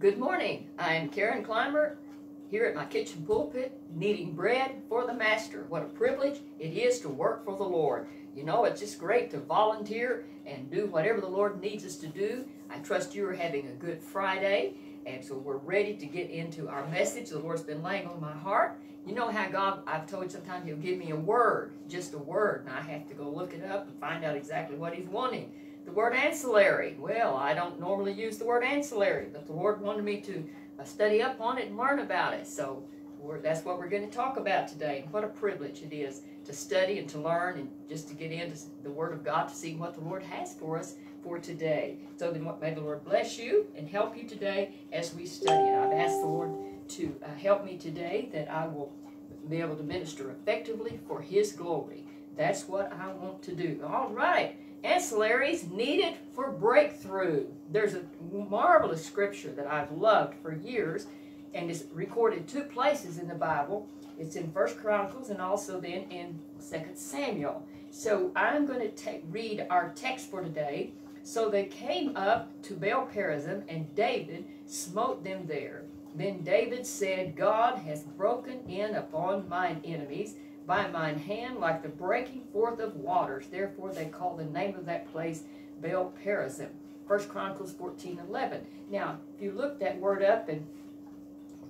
Good morning. I'm Karen Clymer here at my kitchen pulpit, kneading bread for the Master. What a privilege it is to work for the Lord. You know, it's just great to volunteer and do whatever the Lord needs us to do. I trust you are having a good Friday. And so we're ready to get into our message the Lord's been laying on my heart. You know how God, I've told you sometimes He'll give me a word, just a word, and I have to go look it up and find out exactly what He's wanting. The word ancillary. Well, I don't normally use the word ancillary, but the Lord wanted me to uh, study up on it and learn about it. So that's what we're going to talk about today. And What a privilege it is to study and to learn and just to get into the Word of God to see what the Lord has for us for today. So then may the Lord bless you and help you today as we study it. I've asked the Lord to uh, help me today that I will be able to minister effectively for His glory. That's what I want to do. All right. Ancillaries needed for breakthrough. There's a marvelous scripture that I've loved for years and it's recorded two places in the Bible. It's in First Chronicles and also then in Second Samuel. So I'm going to read our text for today. So they came up to Baal Perazim, and David smote them there. Then David said, God has broken in upon mine enemies by mine hand like the breaking forth of waters. Therefore they call the name of that place Baal Perazim. First Chronicles 14, 11. Now, if you look that word up and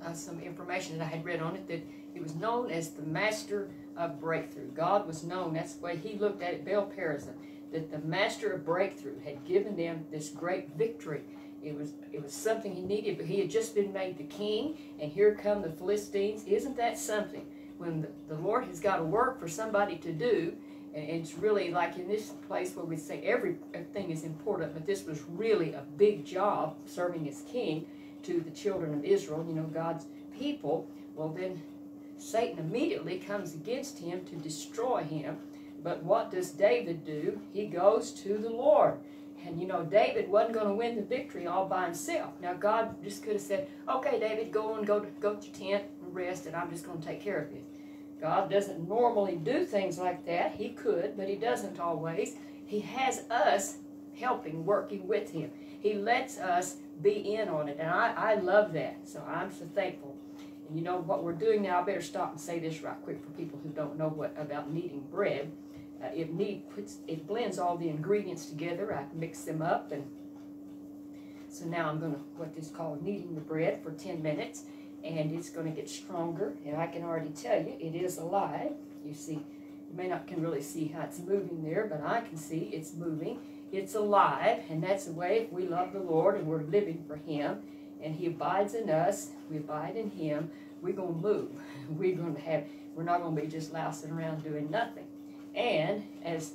uh, some information that I had read on it, that it was known as the master of breakthrough. God was known, that's the way he looked at it, Baal Perazim, that the master of breakthrough had given them this great victory. It was it was something he needed, but he had just been made the king, and here come the Philistines. Isn't that something? When the, Lord has got a work for somebody to do, and it's really like in this place where we say everything is important, but this was really a big job serving as king to the children of Israel, you know, God's people. Well, then Satan immediately comes against him to destroy him. But what does David do? He goes to the Lord. And you know, David wasn't going to win the victory all by himself. Now, God just could have said, okay, David, go and go to, go to your tent and rest, and I'm just going to take care of this. God doesn't normally do things like that. He could, but he doesn't always. He has us helping, working with him. He lets us be in on it, and I, I love that. So I'm so thankful. And you know what we're doing now, I better stop and say this right quick for people who don't know what about kneading bread. Uh, it, need, puts, it blends all the ingredients together. I mix them up, and so now I'm going to, what is called kneading the bread for 10 minutes, and it's going to get stronger, and I can already tell you it is alive. You see, you may not can really see how it's moving there, but I can see it's moving it's alive, and that's the way if we love the Lord and we're living for Him, and He abides in us, we abide in Him, we're going to move. We're going to have, we're not going to be just lousing around doing nothing. And as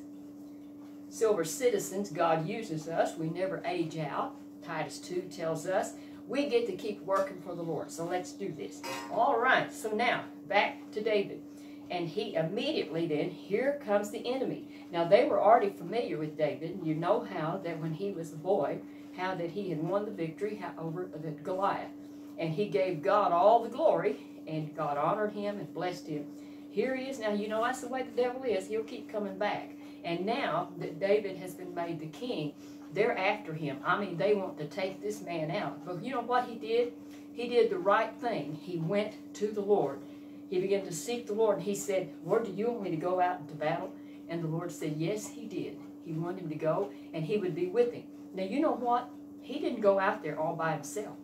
silver citizens, God uses us. We never age out. Titus 2 tells us we get to keep working for the Lord. So let's do this. All right, so now back to David. And he immediately then, here comes the enemy. Now they were already familiar with David. You know how that when he was a boy, how that he had won the victory over the Goliath. And he gave God all the glory, and God honored him and blessed him. Here he is. Now, you know that's the way the devil is. He'll keep coming back. And now that David has been made the king, they're after him. I mean, they want to take this man out. But you know what he did? He did the right thing. He went to the Lord he began to seek the Lord. He said, Lord, do you want me to go out into battle? And the Lord said, yes, he did. He wanted him to go, and he would be with him. Now, you know what? He didn't go out there all by himself.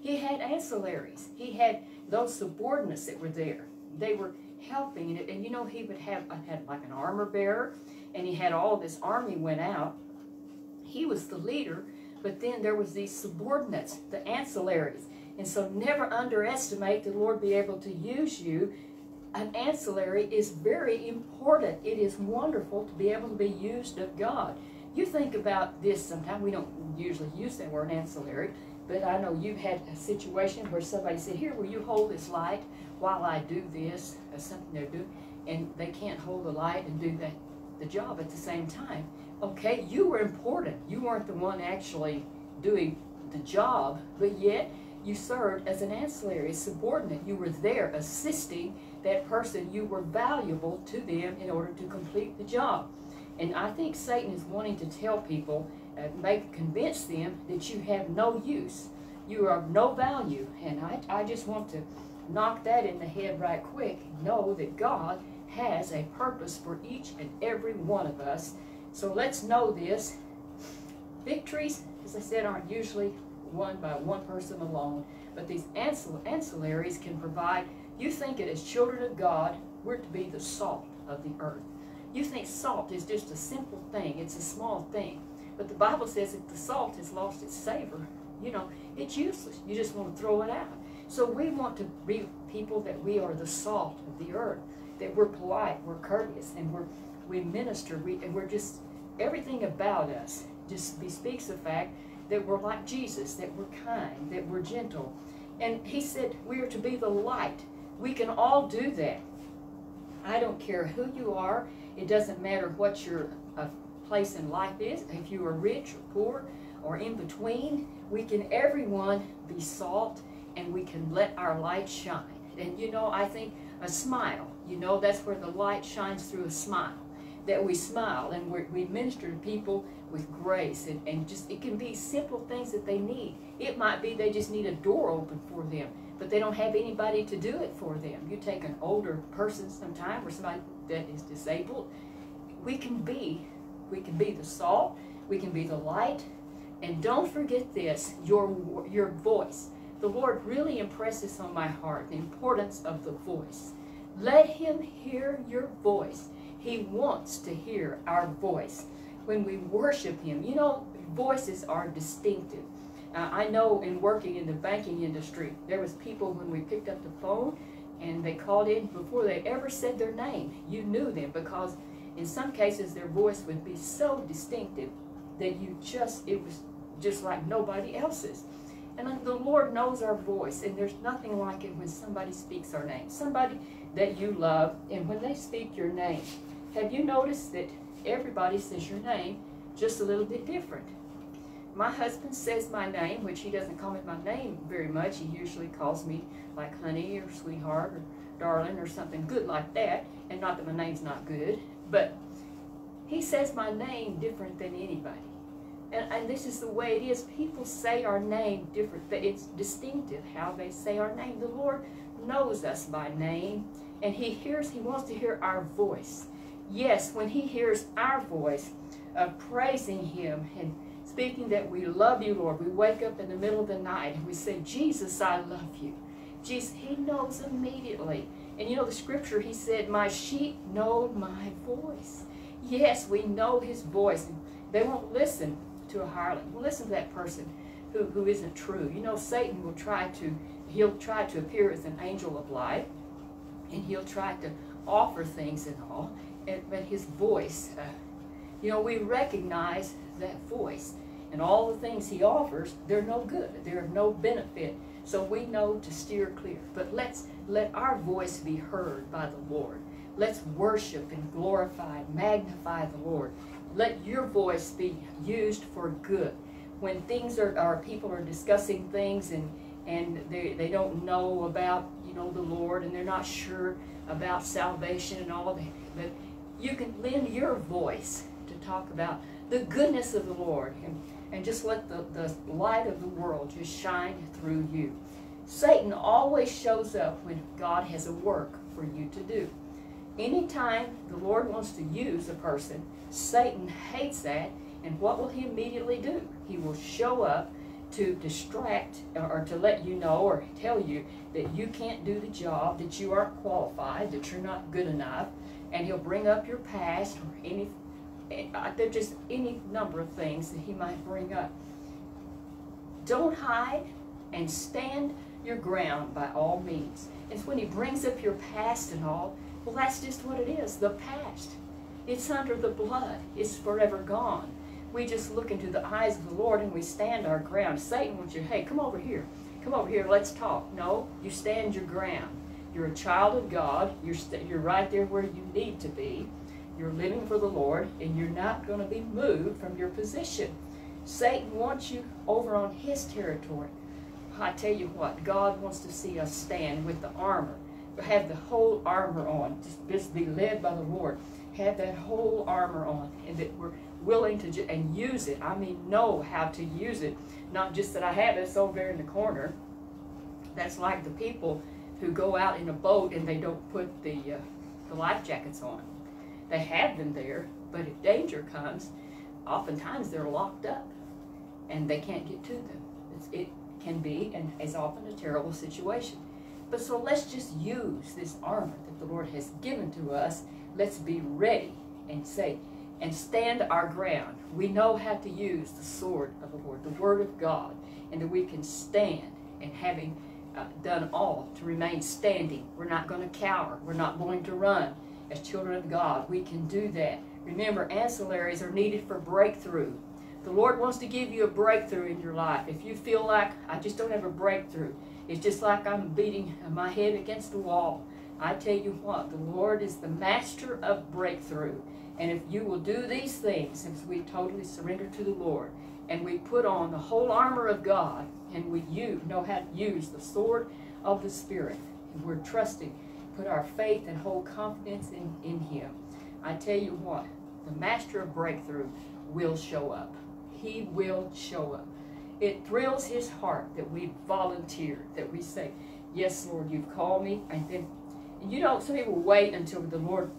He had ancillaries. He had those subordinates that were there. They were helping. And, and you know, he would have had like an armor bearer, and he had all this army went out. He was the leader, but then there was these subordinates, the ancillaries. And so never underestimate the Lord be able to use you. An ancillary is very important. It is wonderful to be able to be used of God. You think about this sometimes. We don't usually use that word ancillary, but I know you've had a situation where somebody said, here, will you hold this light while I do this, or something they're doing, and they can't hold the light and do that, the job at the same time. Okay, you were important. You weren't the one actually doing the job, but yet you served as an ancillary, subordinate. You were there assisting that person. You were valuable to them in order to complete the job. And I think Satan is wanting to tell people, uh, make convince them that you have no use. You are of no value. And I, I just want to knock that in the head right quick. Know that God has a purpose for each and every one of us. So let's know this. Victories, as I said, aren't usually won by one person alone, but these ancillaries can provide. You think it as children of God, we're to be the salt of the earth. You think salt is just a simple thing, it's a small thing. But the Bible says if the salt has lost its savor, you know, it's useless. You just want to throw it out. So we want to be people that we are the salt of the earth, that we're polite, we're courteous, and we're we minister, we, and we're just everything about us just bespeaks the fact that we're like Jesus, that we're kind, that we're gentle. And he said we are to be the light. We can all do that. I don't care who you are. It doesn't matter what your uh, place in life is. If you are rich or poor or in between, we can everyone be salt and we can let our light shine. And you know, I think a smile, you know, that's where the light shines through a smile. That we smile and we minister to people with grace and, and just, it can be simple things that they need. It might be they just need a door open for them, but they don't have anybody to do it for them. You take an older person sometime or somebody that is disabled, we can be, we can be the salt, we can be the light, and don't forget this, your, your voice. The Lord really impresses on my heart the importance of the voice. Let him hear your voice. He wants to hear our voice. When we worship him, you know, voices are distinctive. Uh, I know in working in the banking industry, there was people when we picked up the phone and they called in before they ever said their name. You knew them because in some cases their voice would be so distinctive that you just, it was just like nobody else's. And the Lord knows our voice, and there's nothing like it when somebody speaks our name. Somebody that you love, and when they speak your name, have you noticed that everybody says your name just a little bit different? My husband says my name, which he doesn't call me my name very much. He usually calls me like honey or sweetheart or darling or something good like that. And not that my name's not good, but he says my name different than anybody and, and this is the way it is. People say our name different, it's distinctive how they say our name. The Lord knows us by name, and He hears, He wants to hear our voice. Yes, when He hears our voice of praising Him and speaking that we love you, Lord, we wake up in the middle of the night and we say, Jesus, I love you. Jesus, He knows immediately. And you know the scripture, He said, My sheep know my voice. Yes, we know His voice. They won't listen to a hireling. Listen to that person who, who isn't true. You know, Satan will try to, he'll try to appear as an angel of light, and he'll try to offer things and all, but his voice, uh, you know, we recognize that voice. And all the things he offers, they're no good. They're of no benefit. So we know to steer clear. But let's let our voice be heard by the Lord. Let's worship and glorify, magnify the Lord. Let your voice be used for good. When things are, or people are discussing things and, and they, they don't know about, you know, the Lord and they're not sure about salvation and all that, but you can lend your voice to talk about the goodness of the Lord and, and just let the, the light of the world just shine through you. Satan always shows up when God has a work for you to do. Anytime the Lord wants to use a person, Satan hates that, and what will he immediately do? He will show up to distract or to let you know or tell you that you can't do the job, that you aren't qualified, that you're not good enough, and he'll bring up your past or any, uh, there's just any number of things that he might bring up. Don't hide and stand your ground by all means. It's when he brings up your past and all, well, that's just what it is, the past. It's under the blood. It's forever gone. We just look into the eyes of the Lord and we stand our ground. Satan wants you, hey, come over here. Come over here, let's talk. No, you stand your ground. You're a child of God. You're, you're right there where you need to be. You're living for the Lord, and you're not going to be moved from your position. Satan wants you over on his territory. I tell you what, God wants to see us stand with the armor have the whole armor on. Just, just be led by the Lord. Have that whole armor on, and that we're willing to and use it. I mean, know how to use it. Not just that I have it, it's over there in the corner. That's like the people who go out in a boat and they don't put the, uh, the life jackets on. They have them there, but if danger comes, oftentimes they're locked up and they can't get to them. It's, it can be and is often a terrible situation. But so let's just use this armor that the Lord has given to us. Let's be ready and say, and stand our ground. We know how to use the sword of the Lord, the word of God, and that we can stand and having uh, done all to remain standing. We're not going to cower. We're not going to run. As children of God, we can do that. Remember, ancillaries are needed for breakthrough. The Lord wants to give you a breakthrough in your life. If you feel like, I just don't have a breakthrough, it's just like I'm beating my head against the wall. I tell you what, the Lord is the master of breakthrough. And if you will do these things, as we totally surrender to the Lord, and we put on the whole armor of God, and we you know how to use the sword of the Spirit, and we're trusting, put our faith and whole confidence in, in Him. I tell you what, the master of breakthrough will show up. He will show up. It thrills his heart that we volunteer, that we say, Yes, Lord, you've called me. And then, you know, some people wait until the Lord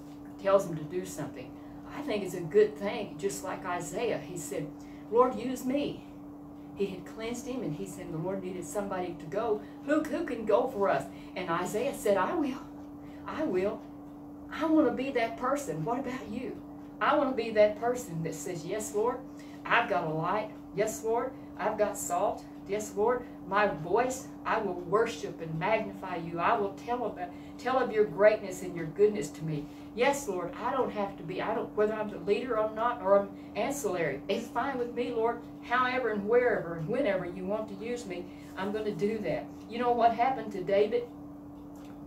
tells them to do something. I think it's a good thing, just like Isaiah. He said, Lord, use me. He had cleansed him, and he said the Lord needed somebody to go. Who, who can go for us? And Isaiah said, I will. I will. I want to be that person. What about you? I want to be that person that says, Yes, Lord, I've got a light. Yes, Lord, I've got salt. Yes, Lord, my voice, I will worship and magnify you. I will tell about tell of your greatness and your goodness to me. Yes, Lord, I don't have to be, I don't whether I'm the leader or not, or I'm ancillary. It's fine with me, Lord. However and wherever and whenever you want to use me, I'm going to do that. You know what happened to David?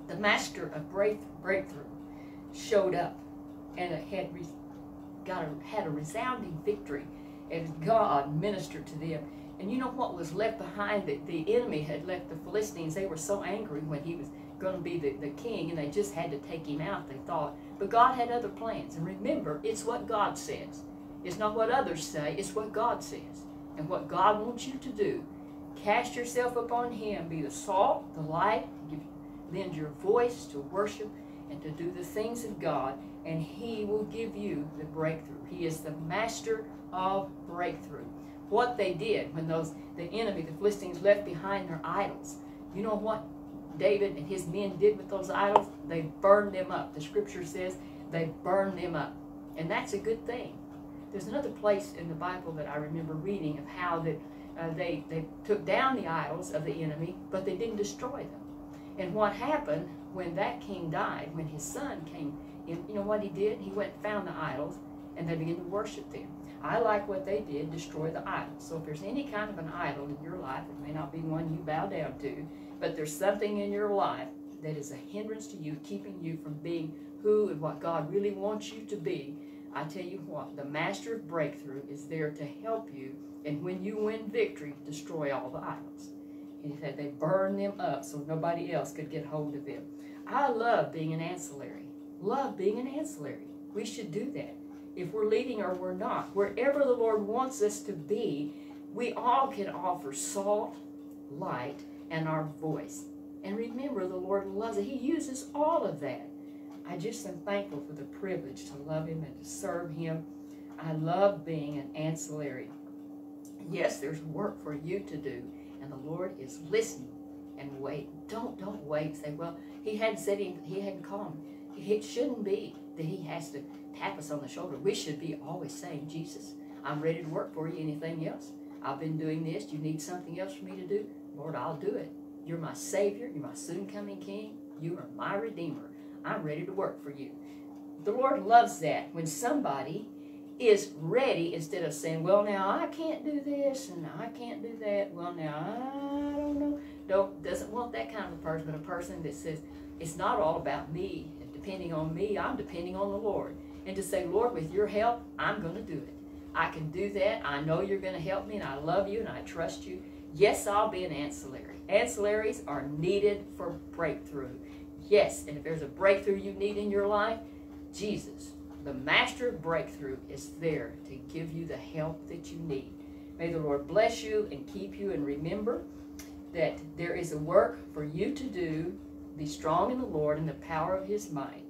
The master of break, breakthrough showed up and had got a, had a resounding victory as God ministered to them. And you know what was left behind? that the enemy had left the Philistines. They were so angry when he was going to be the, the king, and they just had to take him out, they thought. But God had other plans. And remember, it's what God says. It's not what others say, it's what God says. And what God wants you to do. Cast yourself upon Him. Be the salt, the light, give, lend your voice to worship and to do the things of God, and He will give you the breakthrough. He is the master of breakthrough. What they did when those the enemy, the Philistines, left behind their idols. You know what David and his men did with those idols? They burned them up. The scripture says they burned them up. And that's a good thing. There's another place in the Bible that I remember reading of how that uh, they, they took down the idols of the enemy, but they didn't destroy them. And what happened when that king died, when his son came in, you know what he did? He went and found the idols, and they began to worship them. I like what they did, destroy the idols. So if there's any kind of an idol in your life, it may not be one you bow down to, but there's something in your life that is a hindrance to you, keeping you from being who and what God really wants you to be, I tell you what, the master of breakthrough is there to help you, and when you win victory, destroy all the idols. He said they burn them up so nobody else could get hold of them. I love being an ancillary. Love being an ancillary. We should do that. If we're leading or we're not, wherever the Lord wants us to be, we all can offer salt, light, and our voice. And remember, the Lord loves it. He uses all of that. I just am thankful for the privilege to love Him and to serve Him. I love being an ancillary. Yes, there's work for you to do, and the Lord is listening and wait. Don't don't wait. Say, well, He hadn't said he, he hadn't called me. It shouldn't be that He has to tap us on the shoulder. We should be always saying, Jesus, I'm ready to work for you. Anything else? I've been doing this. You need something else for me to do? Lord, I'll do it. You're my Savior. You're my soon coming King. You are my Redeemer. I'm ready to work for you. The Lord loves that when somebody is ready instead of saying, well, now I can't do this and I can't do that. Well, now I don't know. Don't, doesn't want that kind of a person, but a person that says, it's not all about me depending on me. I'm depending on the Lord. And to say, Lord, with your help, I'm going to do it. I can do that. I know you're going to help me and I love you and I trust you. Yes, I'll be an ancillary. Ancillaries are needed for breakthrough. Yes, and if there's a breakthrough you need in your life, Jesus the master of breakthrough is there to give you the help that you need. May the Lord bless you and keep you. And remember that there is a work for you to do. Be strong in the Lord and the power of his might.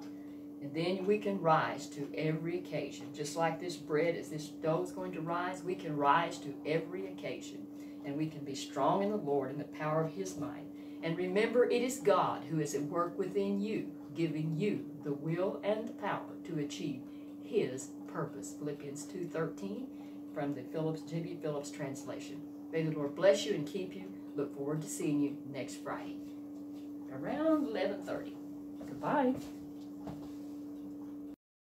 And then we can rise to every occasion. Just like this bread, as this dough is going to rise, we can rise to every occasion. And we can be strong in the Lord and the power of his might. And remember, it is God who is at work within you, giving you the will and the power to achieve his purpose. Philippians 2.13 from the Phillips, J.B. Phillips translation. May the Lord bless you and keep you. Look forward to seeing you next Friday around 11.30. Goodbye.